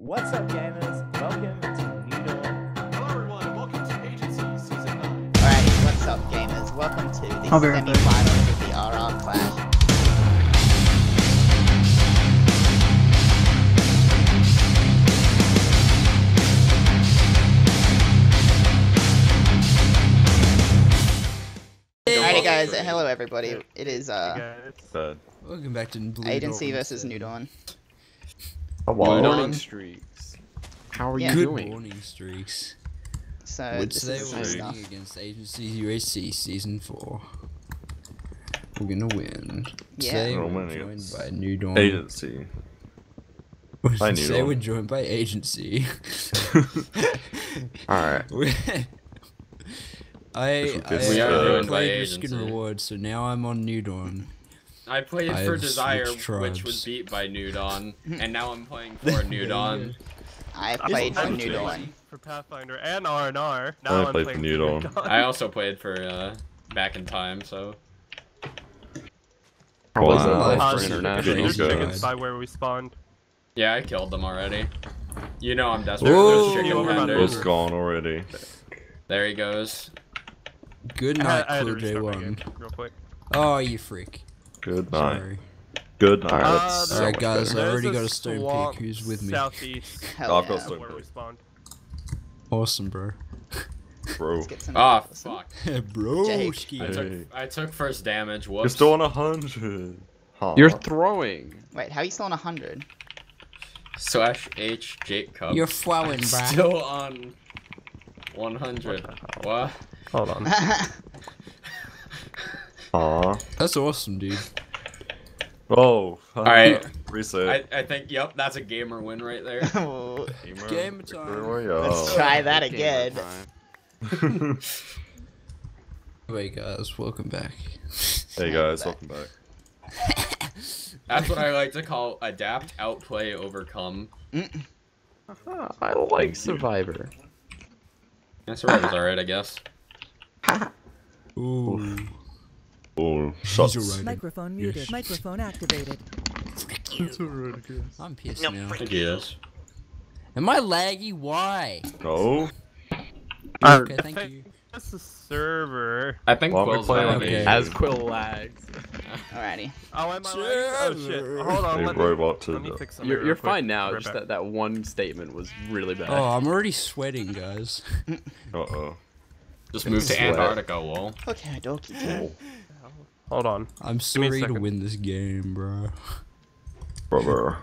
What's up, gamers? Welcome to New Dawn. Hello everyone, welcome to Agency Season 9. Alright, what's up, gamers? Welcome to the I'll be right back. semi-finals of the RR Clash. Alrighty, guys. Hello, everybody. It is uh Bad. Welcome back to Blue Agency Dawn. versus New Dawn. Hello. Dawn. streaks. How are Yeah. you Good doing? morning, streaks. So Which this today is we're some running stuff. against Agency UHC Season 4. We're gonna win. Yeah. Today We're we're winning joined against by New Dawn. Agency. I knew Today that. we're joined by Agency. Alright. We- I, This I, is We are I joined by played Risk and Agency. Reward, so now I'm on New Dawn. I played I for Desire, which was beat by New Dawn, and now I'm playing for New Dawn. I played for I'm New. Dawn. for Pathfinder and R and R. I Now I'm played playing for New Dawn. I also played for uh, Back in Time, so Wow. Is it Uh, there's international? There's chickens by where we spawned. yeah, I killed them already. You know I'm desperate Whoa. for those chicken Over. It's gone already. There he goes. Good night, had, I had to Cool restart my J1. real quick. Oh, you freak. Good night. Sorry. Good night. Uh, That's so Alright, guys, better. I already There's got a stone swamp pick. Who's with me? Southeast Hell I've got yeah. some- of where. Awesome, bro. Bro. Let's get some. Ah, listen. fuck. bro, Jake. I took I took first damage. You're still on a hundred. Huh. You're throwing. Wait, how are you still on 100? Slash H Jacob. You're flowing, bro. still on 100. What? Hold on. Aw. That's awesome, dude. Oh. Alright. Reset. I, I think, yep, that's a gamer win right there. Gamer. Game time. Victory Let's try that again. time. Hey guys, welcome back. hey guys, welcome back. That's what I like to call adapt, outplay, overcome. Ah, I like Survivor. That's right, was alright, I guess. Ooh. Oh, shuts. He's alright. Microphone muted. Yes. Microphone activated. I'm pissed I now. think he. Am I laggy? Why? No. Okay, thank you. That's the server. I think Why am Quill's playing. Okay. As Quill lags. Alrighty. Oh, am I lagging? Oh shit. Hold on. A Let me, let me fix something You're, you're fine now. Right Just back. that, that one statement was really bad. Oh, I'm already sweating, guys. Uh oh. Just move to Antarctica, lol. Okay, dokie. Hold on. I'm me a sorry to win this game, bro. Brother.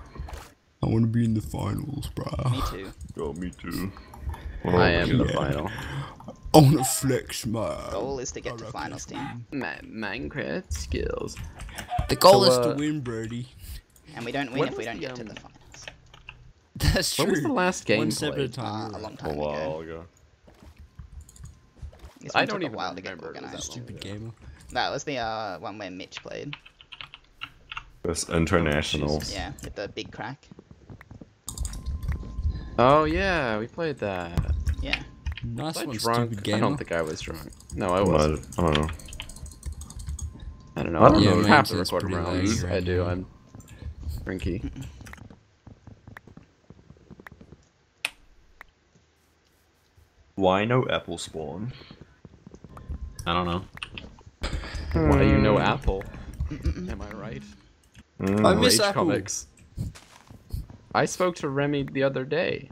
I want to be in the finals, bro. Me too. Yo, me too. I am the final. I want to flex my. Goal is to get to finals team, Ma- Minecraft skills. The goal So, is uh, to win, Brody. and we don't win When if we don't the, get to um, the finals. That's true. When true. was the last game One step at a time. Uh, a long A time while ago. ago. This I don't took even a while to get remember that organized. Stupid gamer. That was the uh, one where Mitch played. It's international. Yeah, with the big crack. Oh yeah, we played that. Yeah. Nice Was I one, drunk? stupid I don't think I was drunk. No, I I wasn't. I don't know. I don't know. I don't Yeah, know. mine's half the just recorded pretty rounds. laggy I do. now. I'm drinky. Why no apple spawn? I don't know. Why you know Apple? Am I right? Mm, I miss Rage Apple. Comics. I spoke to Remy the other day.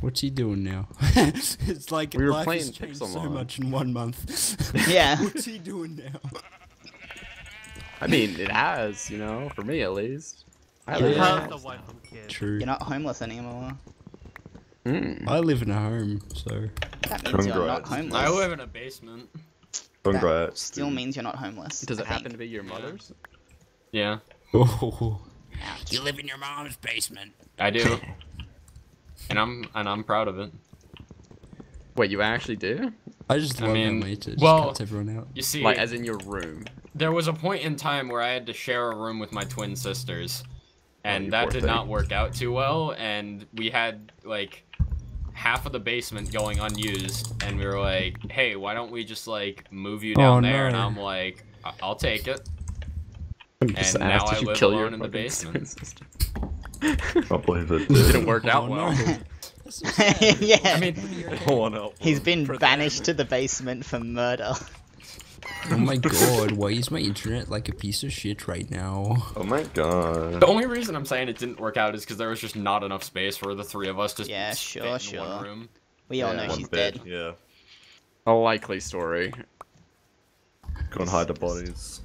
What's he doing now? it's like We were life playing has changed Pixelmon. so much in one month. Yeah. What's he doing now? I mean, it has, you know, for me at least. I Yeah. live How's the wife and kid? True. You're not homeless anymore. Mm. I live in a home, so That means you're not homeless. I live in a basement. Congrats. Still dude. means you're not homeless. Does I it happen to be your mother's? Yeah, Oh, you live in your mom's basement. I do. and I'm and I'm proud of it. Wait, you actually do? I just I love mean, how Mate just well- cuts everyone out. You see, Like, as in your room? there was a point in time where I had to share a room with my twin sisters, oh, and you that did thing. not work out too well. And we had like half of the basement going unused, and we were like, "Hey, why don't we just like move you oh, down Oh, there?" And. I'm like, "I- "I'll take it." I'm just And now asked, I you live kill alone your in the basement. sister? Can't believe it Didn't work out Oh, well. no. That's so sad. yeah. I mean, One out. He's been banished to the basement for murder. Oh my god, why is my internet like a piece of shit right now? Oh my god. the only reason I'm saying it didn't work out is because there was just not enough space for the three of us to Yeah, fit sure, in one sure. room. We all Yeah, know One she's bed, dead. Yeah. A likely story. Go and hide the bodies.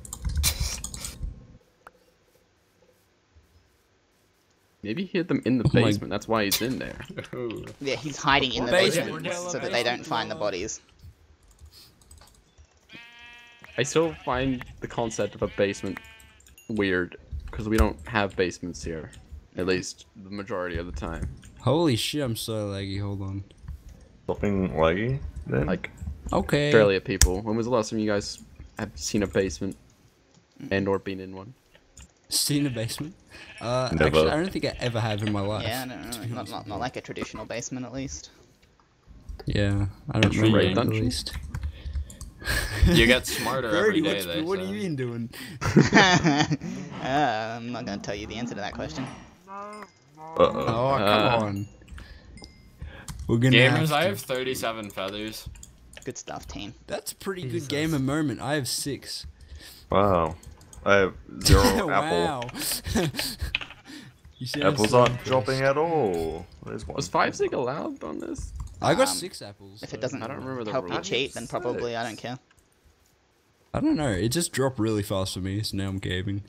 Maybe he hid them in the Oh basement. That's why he's in there. Yeah, he's hiding in the Basement basement so that they don't find the bodies. I still find the concept of a basement weird because we don't have basements here, at least the majority of the time. Holy shit, I'm so laggy, hold on. Stopping laggy then? Like Okay. Australia people, when was the last time you guys have seen a basement and or been in one? Seen a basement? Uh, Never. actually, I don't think I ever have in my life. Yeah, I don't to know. be Not, not, not like a traditional basement, at least. Yeah, I don't remember at Dungeon? least. You get smarter every Birdie, day. what's- They what have say. you been doing? uh, I'm not going to tell you the answer to that question. Uh-oh. Oh, come Uh, on. We're gonna Gamers, have I to- have 37 feathers. Good stuff, team. That's a pretty Jesus. good gamer moment. I have six. Wow. I have zero apple. wow. you sound Apples aren't dropping at all. There's one. Was five sig allowed on this? I got Um, six apples. If so- it doesn't I don't remember the help you cheat, then probably I don't care. I don't know. It just dropped really fast for me, so now I'm gaming.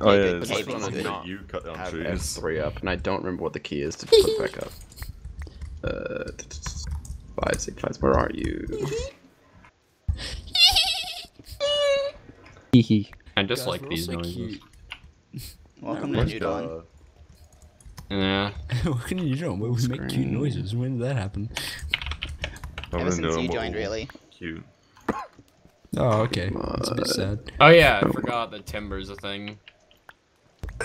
Oh yeah, Caving- it's like good. that you cut down Have trees. F3 up, and I don't remember what the key is to put it back up. Uh, five sig five. Where are you? Hee hee. I just Guys, like these also noises. cute. Welcome to Where's New Dawn. The- Yeah. what can you do? Where we make cute noises. When did that happen? Ever gonna since do you joined, really. Cute. Oh, okay. That's a bit sad. Oh yeah, I forgot that timber's a thing.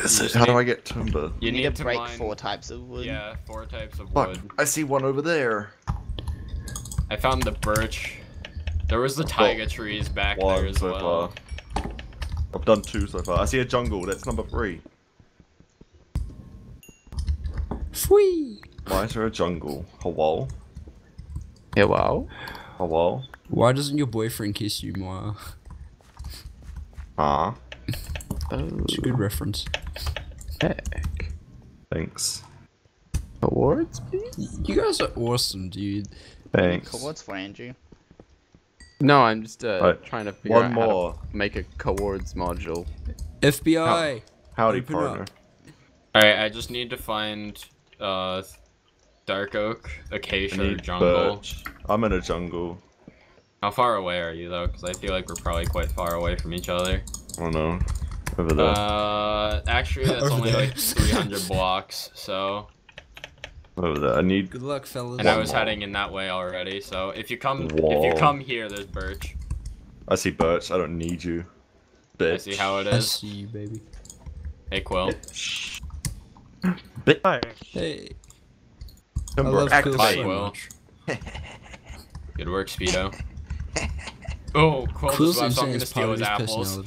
Is it? How do I get timber? You You need, need to to break mine- four types of wood. Yeah, four types of Fuck! wood. I see one over there. I found the birch. There was the I've got trees back there as so well. far. I've done two so far. I see a jungle. That's number three. Fwee! Why is there a jungle? Hello? Hello. Hello? Why doesn't your boyfriend kiss you, Maya? Ah. Oh, It's a good reference. heck. Thanks. Awards? You guys are awesome, dude. Thanks. What's for Andrew? No, I'm just uh, Alright, trying to figure One out more. how to make a cowards module. FBI! Howdy, Open partner. Alright, I just need to find uh dark oak, acacia, need jungle. birch. I'm in a jungle. How far away are you though? Because I feel like we're probably quite far away from each other. I don't know. Over there. Uh, actually, that's only there. like 300 blocks. So, Over there. I need. Good luck, fellas. and I was more. heading in that way already. So if you come, if you come here, there's birch. I see birch. I don't need you. Bitch. I see how it I see you, baby. Hey, Quill. Bitch. Hi. Hey, I Timber, love Quill activate. so Quill. Good work, Speedo. Oh, Quill Quill's just left, so I'm gonna steal his his apples.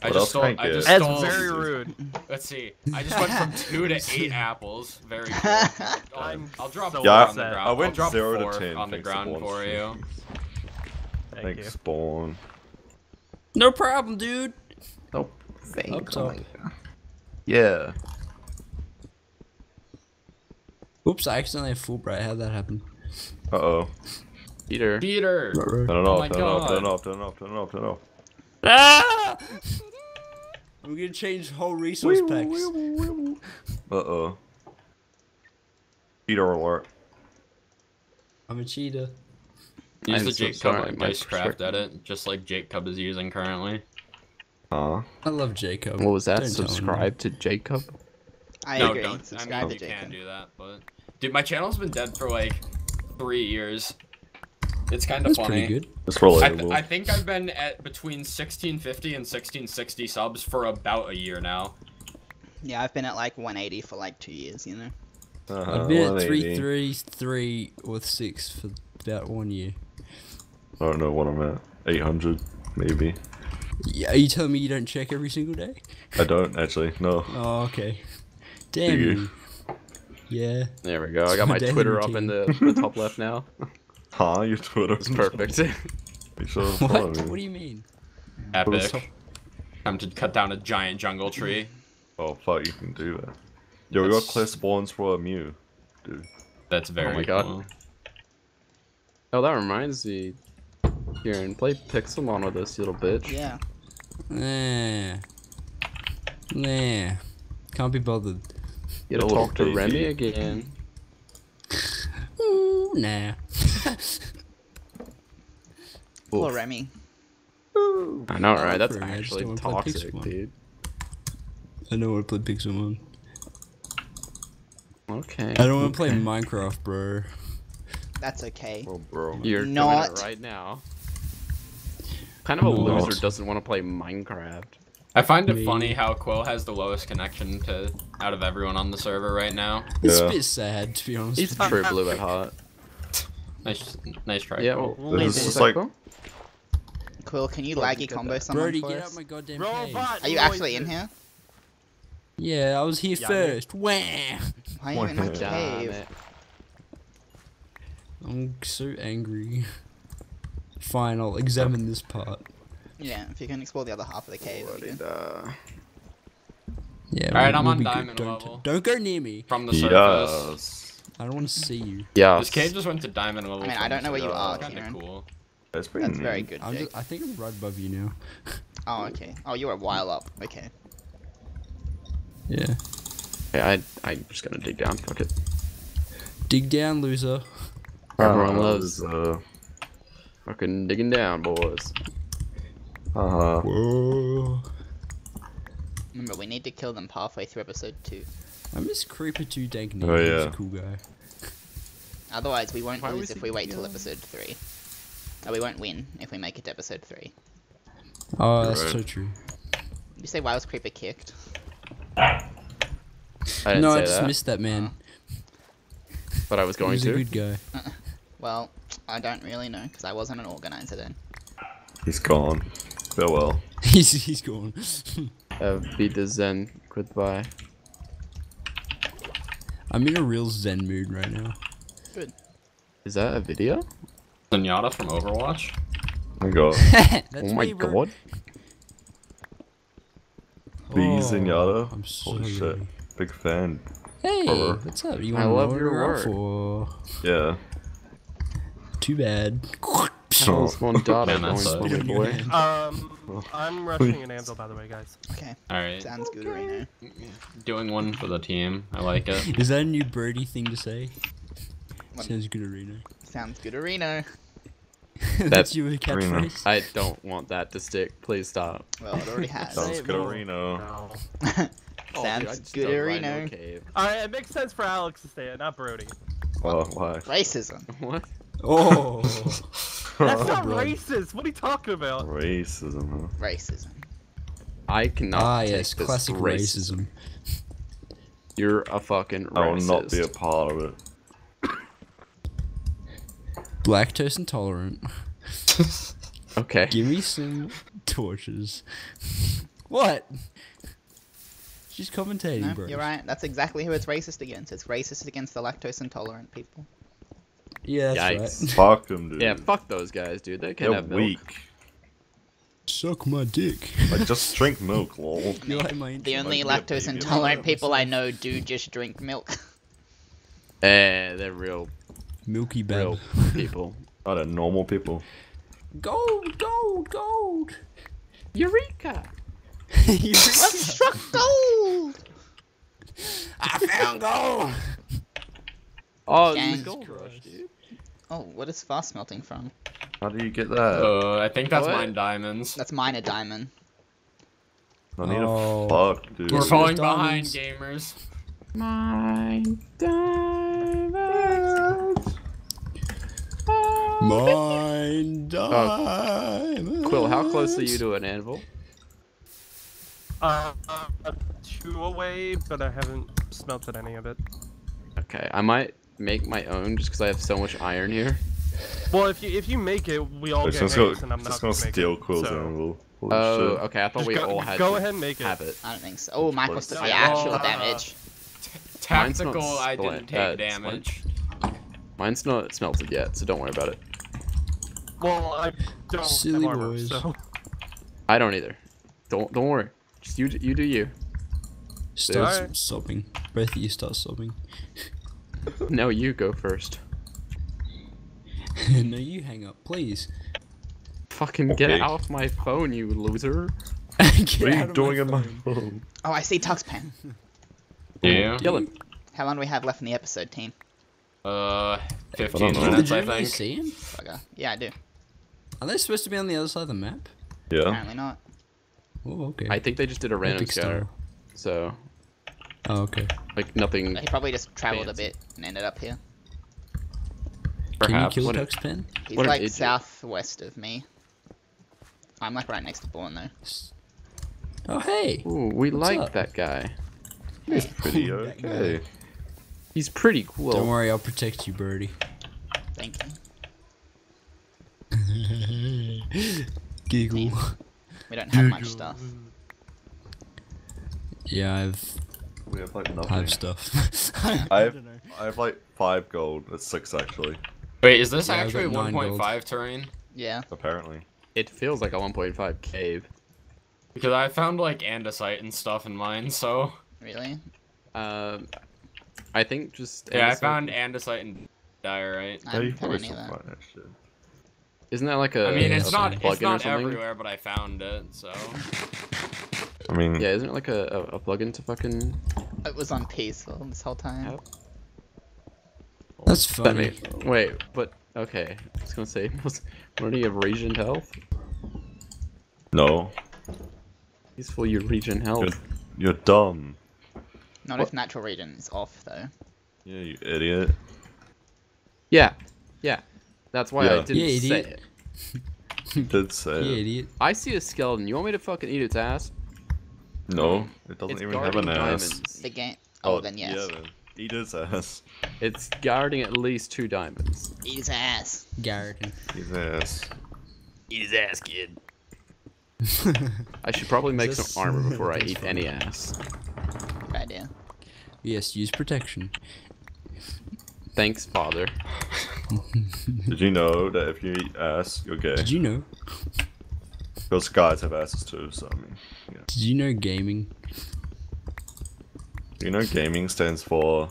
I just stole. I I get? just That's stole. very rude. Let's see. I just went from two to eight apples. Very cool. I'll, I'm I'll drop so four on the ground. I went will drop zero to 10 on the ground Bond for you. Thank Thanks, you. Spawn. No problem, dude. Oh, thank Up top. Oh yeah. Oops, I accidentally have Fullbright. How'd that happen? Uh oh. Peter. Peter. Turn it Oh off, my turn it off, turn it off, turn it off, turn it off, turn it off. Ah! I'm gonna change whole resource packs. Uh oh. Peter alert. I'm a cheetah. Use I'm the so Jake sorry, Cub my Dicecraft edit, just like Jake Cub is using currently. Huh? I love Jacob. What was that? Don't Subscribe to Jacob? I no, agree. don't. I Subscribe mean, you to can Jacob. do that, but dude, my channel's been dead for like three years. It's kind of That's funny. pretty good. It's I, th- relatable. I think I've been at between 1650 and 1660 subs for about a year now. Yeah, I've been at like 180 for like two years, you know. uh-huh, I've been at 333 or 6 for about one year. I don't know what I'm at. 800, maybe. Yeah, are you telling me you don't check every single day? I don't actually. No. Oh, okay. Damn you? you. Yeah. There we go. I got my Daily Twitter up in the, the top left now. Huh? Your Twitter. It's perfect. Make sure to follow What? me. What do you mean? Epic. Time to cut down a giant jungle tree. Oh fuck, you can do that. Yo, we got That's- clear spawns for a Mew. Dude. That's very Oh my God. cool. oh, that reminds me. Kieran, play Pixelmon with us, you little bitch. Yeah. Nah. Nah. Can't be bothered. You gotta talk to baby. Remy again. Ooh, nah. Poor Remy. I know, right? That's for it, I just actually don't wanna play toxic, dude. I don't want to play Pixelmon. Okay. I don't want to play. Minecraft, bro. That's okay. Oh, bro. You're doing Not- it right now. Kind of a Not. loser doesn't want to play Minecraft. I find it Me. funny how Quill has the lowest connection to out of everyone on the server right now. It's Yeah. a bit sad, to be honest. He's with you. true blue at heart. Nice, nice try. Yeah, Quill. well, This maybe is like- Quill, can you Thought laggy you'd get combo that. someone Brody, for get us? out my goddamn cave. Robot Are you actually in here? Yeah, I was here Yeah, first. Wah! Why are you in my cave? I'm so angry. Fine, I'll examine this part. Yeah, if you can explore the other half of the cave. that'd be good. Uh, Yeah. Alright, we'll- I'm we'll on be good. diamond don't, level. Don't go near me. From the surface. Yes. I don't want to see you. yeah. This cave just went to diamond level. I mean, I don't know where you are, surface. Kinda Kieran. cool. That's pretty That's very good, I'm just, I think I'm right above you now. Oh, okay. Oh, you're a while up. Okay. Yeah. Okay, I, I'm just gonna dig down. Fuck it. Dig down, loser. Everyone Uh, loves Uh, fucking digging down, boys. uh, Whoa. Remember, we need to kill them halfway through episode two. I miss Creeper 2 Dank Neat. Oh, He was yeah. a cool guy. Otherwise, we won't Why lose if we wait till episode three. No, we won't win if we make it to episode three. Oh, You're that's right. so true. Did you say why was Creeper kicked? I didn't No, say I just that, missed that man. Oh. but I was He going was to. a good guy. Well, I don't really know because I wasn't an organizer then. he's gone. Farewell. he's he's gone. Uh, beat the Zen. Goodbye. I'm in a real zen mood right now. Good. Is that a video? Zenyatta from Overwatch. Oh my god. That's oh my me, bro. god. The Oh, Zenyatta. I'm so Holy shit. ready. Big fan. Hey, Brother. what's up? You I want love to know your what we're work. for? Yeah. Too bad. How's one data Man, that's a- slowly, boy? Um, I'm rushing an anvil, by the way, guys. Okay, Alright. sounds good, Reno. Doing one for the team. I like it. Is that a new Brody thing to say? What? Sounds good, Arena. Sounds good, Reno. That's That's your catchphrase. I don't want that to stick. Please stop. Well, it already has. Sounds good, more. Reno. No. Oh, Sounds just good, dug right into Reno. a. Alright, it makes sense for Alex to say it, not Brody. Oh, why? Racism. What? Oh, That's not bro. racist. What are you talking about? Racism, huh? Racism. I cannot. ah take yes, this classic racism. You're a fucking racist. I will not be a part of it. Lactose intolerant. Okay. Give me some torches. what? She's commentating, No, bro. you're right. That's exactly who it's racist against. It's racist against the lactose intolerant people. Yeah, that's Yikes. right. Fuck them, dude. Yeah, fuck those guys, dude. They can They're have milk. weak. Suck my dick. Like, just drink milk, lol. You like my The only Might lactose intolerant people I know do just drink milk. Eh, they're real, milky bab. real people. Not a normal people. Gold, gold, gold. Eureka! You- Struck gold! I found gold. Oh, Gang. this is gold dude. Oh, what is fast melting from? How do you get that? Uh, I think that's What? mine diamonds. That's minor diamond. I need Oh. a fuck, dude. We're falling with behind, gamers. My diamonds. Mine diamond. Quill, how close are you to an anvil? Uh, two away, but I haven't smelted any of it. Okay, I might make my own just because I have so much iron here. Well, if you if you make it, we all It's get just eggs, gonna, and I'm just not gonna make steal it, Quill's so- anvil. Holy Oh, shit. okay. I thought Just we go, all had go to ahead and make it. have it. I don't think so. Oh, Michael Close. does the actual uh, damage. Mine's not tactical. I didn't take uh, damage. Mine's not smelted yet, so don't worry about it. Well, I don't Silly have armor, boys. so I don't either. Don't don't worry. Just you you do you. Start Alright. sobbing. Both of you start sobbing. No, you go first. no, you hang up, please. Fucking get Okay. off my phone, you loser. What are you of doing in my phone. phone? Oh, I see Tux pen. Yeah. Kill him. How long do we have left in the episode, team? Uh, 15 don't know. minutes, Did you I really see him? Bugger. Yeah, I do. Are they supposed to be on the other side of the map? Yeah. Apparently not. Oh, okay. I think they just did a random Epic scatter. So Oh, okay. like nothing. He probably just travelled a bit and ended up here. Perhaps. Can you kill a- Tux Pen? He's What like southwest of me. I'm like right next to Bourne though. Oh, hey! Ooh, we like up? that guy. He's pretty Ooh, okay. He's pretty cool. Don't worry, I'll protect you, Birdie. Thank you. Giggle. We don't have much stuff. Yeah, I've We have like I nothing. have stuff. I have, I have like five gold. That's six actually. Wait, is this Yeah, actually 1.5 terrain? Yeah. Apparently. It feels like a 1.5 cave. Because I found like andesite and stuff in mine, so Really? Um, I think just yeah, I found andesite and diorite. I Yeah, you haven't found probably any of still that. find that shit. Isn't that like a? I mean, it's not plugin it's not everywhere, but I found it, so I mean, Yeah, isn't it like a, a, a plugin to fucking? It was on peaceful this whole time. Yep. That's That funny. may- wait, but okay. I was gonna say, was what do you have regen health? no. Peaceful, your regen health. You're, you're dumb. Not if natural regen is off though. Yeah, you idiot. Yeah, yeah. That's why I didn't Yeah, say it. Did say Yeah, it. idiot. I see a skeleton. You want me to fucking eat its ass? No, it doesn't it's even have guarding an ass. diamonds. The game. Oh, oh, then yes. Yeah, then. Eat his ass. It's guarding at least two diamonds. Eat his ass. Garrett. His ass. eat his ass, kid. I should probably make this- some armor before I eat any ass. Good idea. yes, use protection. Thanks, father. Did you know that if you eat ass, you're gay? Did you know? Because guys have asses too, so I mean, yeah. Did you know gaming? You know, gaming stands for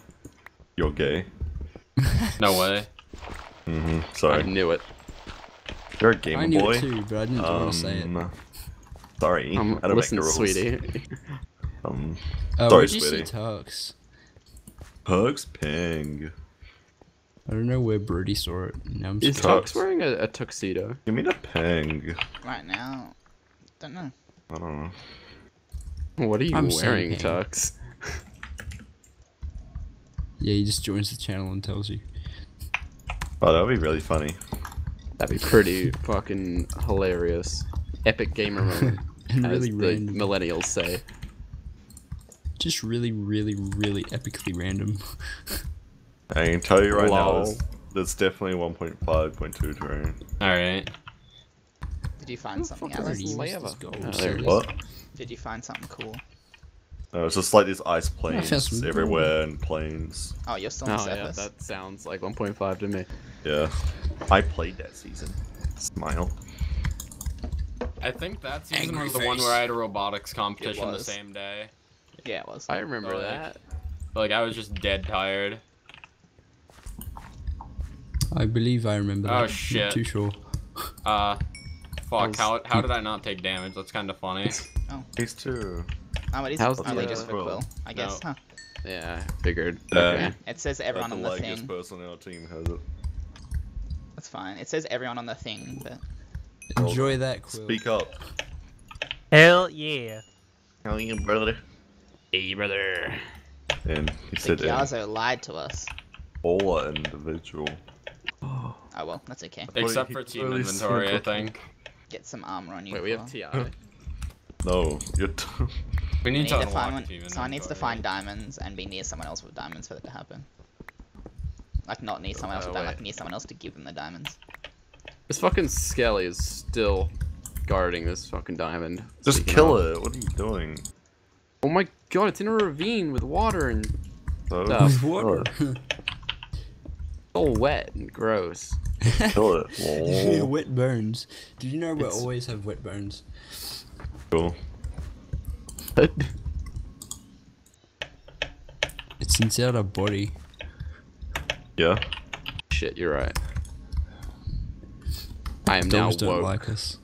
you're gay. No way. Mm-hmm. Sorry. I knew it. You're a gamer I knew boy. it too, but I didn't want to say it. Um, Sorry. Um, I don't listen, make the rules. sweetie. Um, Oh, sorry, where'd you see sweetie. Tux? Pugs ping. I don't know where Brody saw it. Now I'm Is. Tux wearing a, a tuxedo? Give me the ping. Right now, don't know. I don't know. What are you I'm wearing. Tux? Yeah, he just joins the channel and tells you. Oh, that would be really funny. That'd be pretty fucking hilarious. Epic gamer moment, And as really the random. millennials say. Just really, really, really epically random. I can tell you right now, Lol. there's, there's definitely 1.5.2 terrain. Alright. Did you find something, fuck Alex? is Birdie, Lava. what's this gold? Oh, there it is. Seriously? What? Did you find something cool? No, it's just like these ice found planes some gold. everywhere and planes. Oh, you're still on Oh the yeah, surface. that sounds like 1.5 to me. Yeah. I played that season. Smile. I think that season Angry was the one where I had a robotics competition the same day. Yeah, it was. I remember Like- that. Like I was just dead tired. I believe I remember Oh, that. Not shit. too sure. Uh, fuck. How how did I not take damage? That's kind of funny. Oh. These two. Oh, it is How's only the, just for Quill, I guess. No. Huh. Yeah, I figured. Uh, okay. It says everyone on the the likest thing. person on our team has it. That's fine. It says everyone on the thing, but Enjoy that quill. Speak up. Hell yeah. How are you, brother? Hey, brother. And he the said in Gyazo lied to us. all individual. Oh well, that's okay. Except for team really inventory, I think. Get some armor on you. Wait, we have Ti. No, you're. T- We We need need to to find one. team Someone needs to find diamonds and be near someone else with diamonds for that to happen. Like not near oh, someone else Oh, with diamonds, like near someone else to give them the diamonds. This fucking Skelly is still guarding this fucking diamond. Just kill of- it. What are you doing? Oh my god, it's in a ravine with water and oh. So The water. It. all wet and gross. Kill it. yeah, wet bones. Did you know we It's- always have wet bones? cool. It's inside our body. Yeah. Shit, you're right. I am Dogs now don't like us.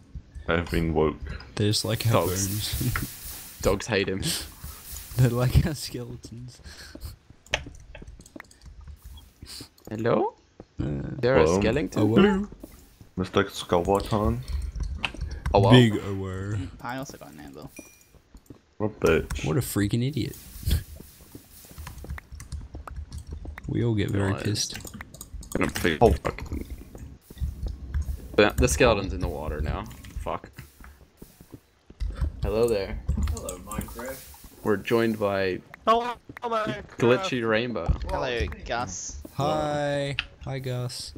I have been woke. They just like our Dogs. bones. Dogs hate him. they like our skeletons. Hello? Uh, There a Hello? skeleton? oh, well. Mr. Skeleton. Oh, well. Big aware. I also got an anvil. What bitch? What a freaking idiot. We all get very Nice. pissed. Gonna play Oh. fucking. The, the skeleton's in the water now. Fuck. Hello there. Hello, Minecraft. We're joined by Hello, my Glitchy Rainbow. Hello, Gus. Hi. Hi, Gus.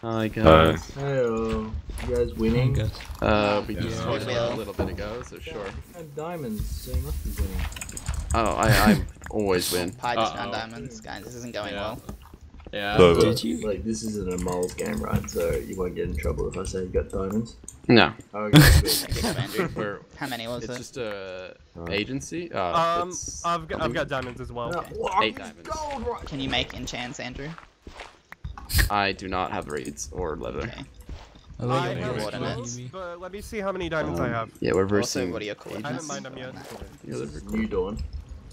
Hi Uh, guys. Hey, uh, you guys Hi, winning? Gus. Uh, we Yeah. just Yeah. spoke a little bit ago, so sure. And diamonds, so you must be winning. Oh, I, I always win. Pi just found Uh-oh. diamonds. Guys, this isn't going Yeah. well. Yeah. So- Did you? Like, this isn't a moles game, right? So you won't get in trouble if I say you got diamonds. No, Okay, good. Thank you, Andrew. we're How many was it's it? just a Uh, agency. Uh, Um, I've got, I've got diamonds as well. No, Okay. oh, eight diamonds. gold right. Can you make enchants, Andrew? I do not have reeds or leather. Okay. I I like your have it. coordinates. but let me see how many diamonds I Um, have. Yeah, we're Also, versing. what are your I coordinates? haven't mined them yet. Yeah, This they're is cool. New Dawn.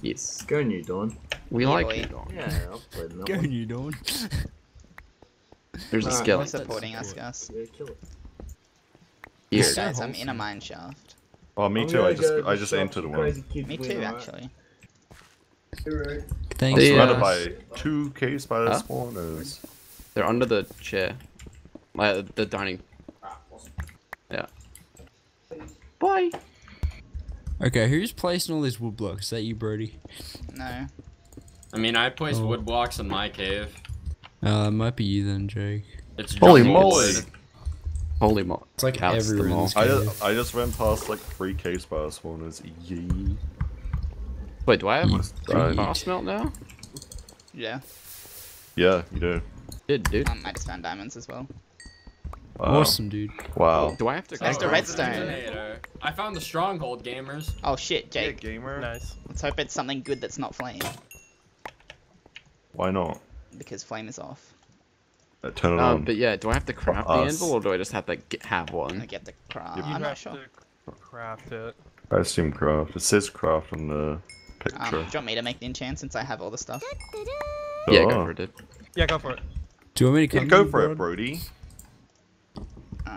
Yes, Go New Dawn. we Yeah, like boy. New Dawn. Yeah, I'll play that Go, one. you don't. There's a Alright, Who's skeleton supporting us, Gus? Yeah, kill it. here. so Guys, I'm in a wholesome. mine shaft. Oh, me I'm too. I just I just entered for one. Me too, actually. Alright. Thanks. They, Surrounded uh, by two cave spider Huh? spawners. They're under the chair. Uh, the dining. Yeah. Bye. Okay, who's placing all these wood blocks? Is that you, Brody? No. I mean, I placed Oh. wood blocks in my cave. Uh, it might be you then, Jake. It's Holy moly! Holy moly. It's like Counts them everywhere in all. this I just, I just ran past like three cave spider spawners. Yee. Wait, do I have Almost two boss melt now? Yeah. Yeah, you do. Did dude. Um, I just found diamonds as well. Wow. Awesome, dude. Wow. Do I have to? Next to Oh, redstone. I found the stronghold gamers. Oh shit, Yeah, Jake. gamer. Nice. Let's hope it's something good that's not flame, Why not? because flame is off. Uh, turn it Um, on. but yeah, do I have to craft the us. anvil or do I just have to get, have one? I get the craft. You I'm not have sure. to craft it. I assume craft. It says craft on the Um, do you want me to make the enchant since I have all the stuff? Yeah, go for it. dude. Yeah, go for it. Do you want me to Yeah, go for you, it, Brody.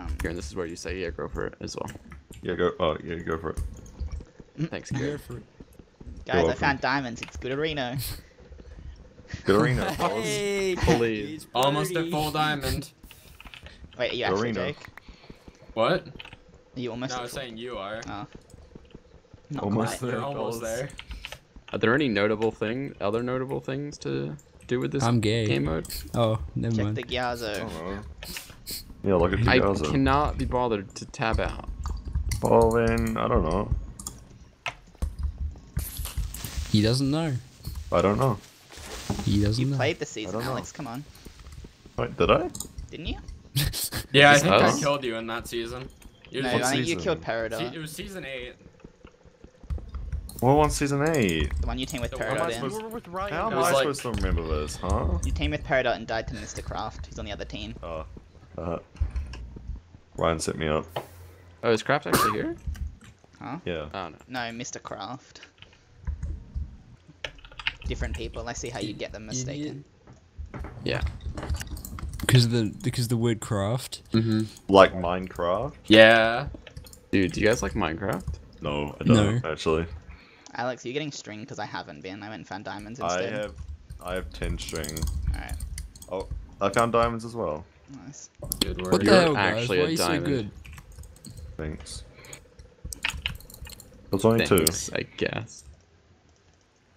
Um, Kieran, this is where you say yeah, go for it as well. Yeah, go. Oh, yeah, go for it. Thanks, Go Kieran. for it. guys, I welcome. found diamonds. It's good arena. Good arena. Hey, Please. Almost at Brody. full diamond. Wait, are you actually Arena. Jake? What? Are you almost? No, I was full- saying you are. Oh. Not Almost quite. You're there, almost there. Are there any notable thing, other notable things to do with this I'm gay. game mode? Oh, never Check mind. the I Gyazo. Don't know. Yeah, look at I the Gyazo. cannot be bothered to tab out. Well then, I don't know. He doesn't know. I don't know. He doesn't You know. played the season, don't know. Alex. Come on, Wait, did I? didn't you? Yeah, I think I us? killed you in that season. It No, I think you killed se- Peridot. it was season 8. Well, on season eight. The one you teamed with The How am I Peridot in. supposed- You with Ryan. How am It was I like- supposed to remember this, huh? You teamed with Peridot and died to Mr. Craft, who's on the other team. Oh. Uh, Ryan set me up. Oh, is Craft actually here? Huh? Yeah. Oh no. No, Mr. Craft. Different people. I see how you get them mistaken. Yeah. Because the because the word craft. Mm-hmm. Like Minecraft? Yeah. Dude, do you guys like Minecraft? No, I don't No. actually. Alex, you're getting string because I haven't been. I went and found diamonds instead. I have, I have ten string. Alright, Oh, I found diamonds as well. Nice. Good What work. the You're hell, guys? Why a are you so good? Thanks. There's only two. I guess.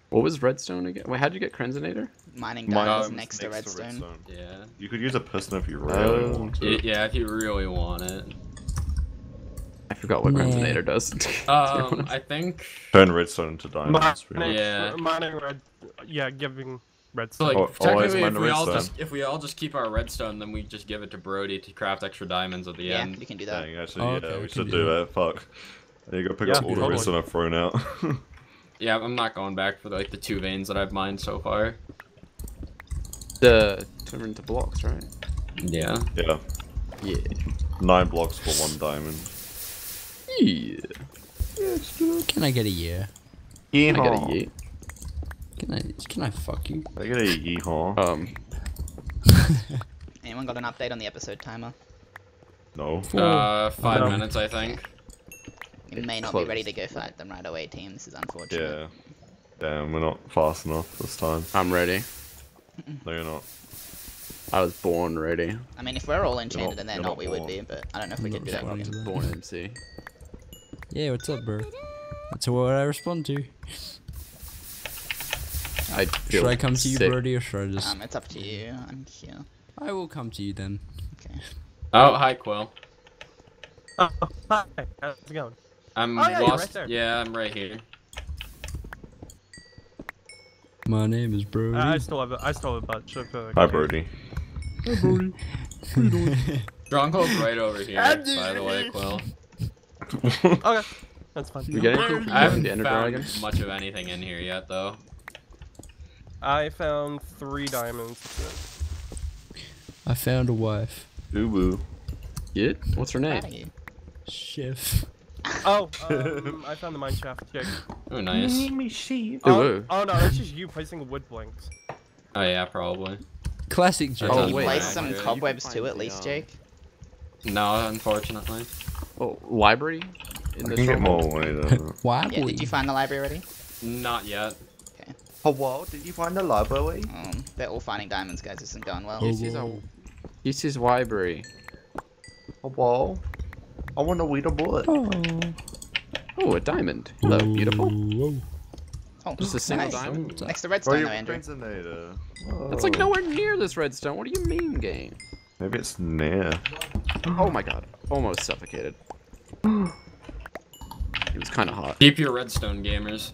What was redstone again? Wait, how'd you get Crenzonator? Mining Mine diamonds was next, to redstone. Yeah. You could use a piston if you really Oh. want to. Yeah, if you really want it. I forgot what Nah. Renzonator does. Um. I think. Turn redstone into diamonds. Mining, Yeah. mining red. Yeah, giving So redstone. like Oh, technically, if we all just if we all just keep our redstone, then we just give it to Brody to craft extra diamonds at the Yeah, end. you can do that. Dang, actually, Oh, yeah, okay, we we should do do that. Fuck. You go pick Yeah, up all the totally. redstone I've thrown out. Yeah, I'm not going back for like the two veins that I've mined so far. the turn into blocks, right? Yeah. yeah, Yeah. nine blocks for one diamond. Yeah. Can I get a yeah? I get a yeet. Can I can I fuck you? I get a yeehaw. Um, Anyone got an update on the episode timer? no. Uh, five No. minutes, I think. We may not Close. be ready to go fight them right away, team. This is unfortunate. Yeah. Damn, we're not fast enough this time. I'm ready. No, you're not. I was born ready. I mean, if we're all enchanted not- and they're not, not we would be, but I don't know if we I'm could do not that. born. again. Born MC. Yeah, what's up, bro? That's what I respond to. I Should I come to you, sick. Brody, or should I just? Um, it's up to you. I'm here. I will come to you then. Okay. Oh, hi Quill. Oh, hi. How's it going? I'm Oh, yeah, lost. right there. yeah, I'm right here. My name is Brody. I I still have a, I still have a bunch of. Uh, Hi, Brody. Stronghold's right over here, by the way, Quill. Okay, that's fine. We get anything I haven't the Ender found Dragon? much of anything in here yet, though. I found three diamonds. I found a wife. Ooh woo. Yet? What's her name? of you. Chef. Oh, um, I found the mine shaft. Yeah. Oh, nice. Oh, ooh. oh no, that's just you placing wood blinks. Oh yeah, probably. Classic Jake. Oh, Can you wait. place some you cobwebs too, at least, Jake? No, unfortunately. Oh, library? In I the can get more away though. Why? Yeah, did you find the library already? Not yet. Hello, did you find the library? Um, they're all finding diamonds, guys. This isn't going well. This is a this is library. Hello. I want to read a book. Oh. Oh, a diamond. Hello, beautiful. Oh, Just a single nice. diamond. Next to Oh, redstone, you though, Andrew. Resonator. That's like Oh. nowhere near this redstone. What do you mean, game? Maybe it's near. Oh my god. Almost suffocated. It was kind of hot. Keep your redstone, gamers.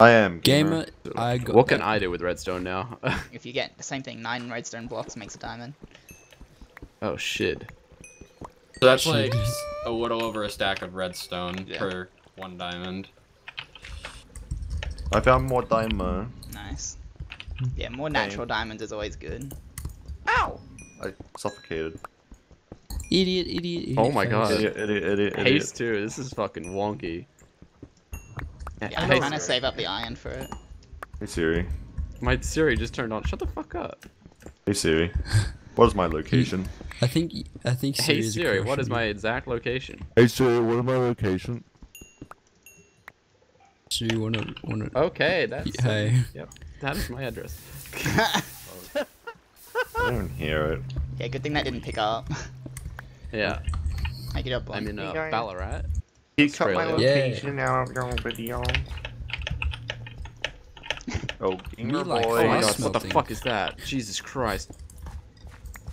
I am Gamer, I got. What can I do with redstone now? If you get the same thing, nine redstone blocks makes a diamond. oh shit. So that's like a little over a stack of redstone Yeah. per one diamond. I found more diamond. Nice. Yeah, more natural diamonds is always good. Ow! I suffocated. Idiot, idiot, idiot. Oh my. God. Idiot, idiot, idiot, idiot. Haste too. This is fucking wonky. Yeah, I'm Hey, trying to save up the iron for it. Hey Siri. My Siri just turned on. Shut the fuck up. Hey Siri. What is my location? I think. I think. Hey Siri's a Siri, crush what on is you. my exact location? Hey Siri, what is my location? So you wanna wanna? Okay, that's Hey. Yep, that is my address. I don't hear it. Yeah, good thing that didn't pick up. Yeah, Make it up, I'm in uh, Ballarat. He cut my Australia. Yeah. location out of your video. Oh, gamer like boy. Oh my Glass god, what the fuck is that? Jesus Christ.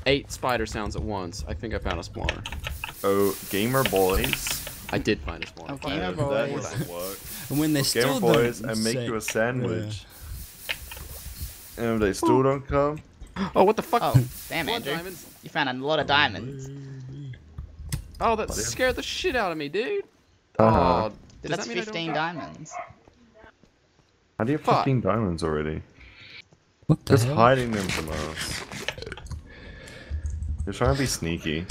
Eight spider sounds at once. I think I found a spawner. Oh, gamer boys. I did find a spawner. Oh, okay. Gamer that boys. work. And when they Gamer still boys, don't I make say- you a sandwich. And if they still don't come, Oh, what the fuck? Oh, damn, Blood Andrew. diamonds. You found a lot of diamonds. Oh, that scared the shit out of me, dude. Uh-huh. Oh, that's that mean I don't 15 diamonds. how do you have Fuck. 15 diamonds already? What the Just hell? hiding them from us. You're trying to be sneaky.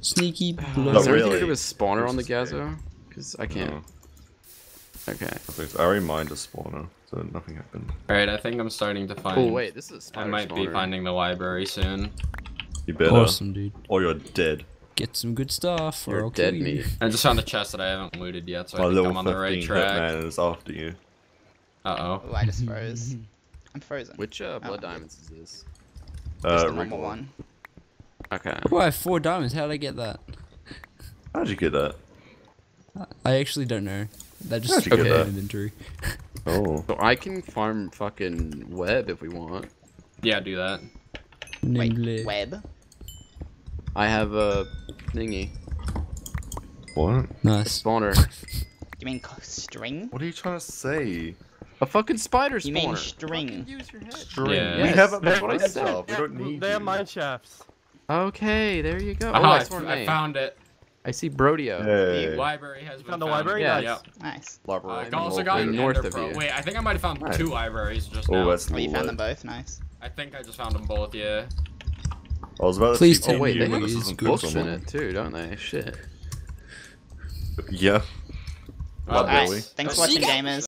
Sneaky Is blood. Not there anything to really. do with spawner on the Gyazo? Because I can't. No. Okay. I think- already mined a spawner, so nothing happened. Alright, I think I'm starting to find. Oh wait, this is a I spider might be finding the library soon. You better, Awesome, dude. or you're dead. Get some good stuff, or You're I'll dead kill you. meat. I just found a chest that I haven't looted yet, so My I think little I'm on the right 15 track. hitman is after you. Uh oh. Oh, I just froze. I'm frozen. Which uh, blood Oh. diamonds is this? Just Uh, the normal regular. one. Okay. Oh, I have four diamonds. How did I get that? How'd you get that? I actually don't know. That just How'd you get appeared in that? inventory. Oh. So I can farm fucking web if we want. Yeah, do that. Wait, web? I have a thingy. What? Nice. Spawner. You mean string? What are you trying to say? A fucking spider spawner. You mean string? use your head. String. Yeah. We have a that's what I mine said. shaft. We don't need They are you. mine shafts. Okay, there you go. Aha, Oh, I, I, I found it. I see Brodio. Hey. The Library has been Found the library? Yeah. Nice. Yep. Nice. Uh, Library. I also got an north Ender of you. Wait, I think I might have found Right. two libraries just Oh, now. that's Oh, you found them both. Nice. I think I just found them both. Yeah. I was about Please say, tell Oh wait, me they you, you but this use isn't good Books in it too, don't they? Shit. Yeah. Library. Alright. Thanks for watching, gamers.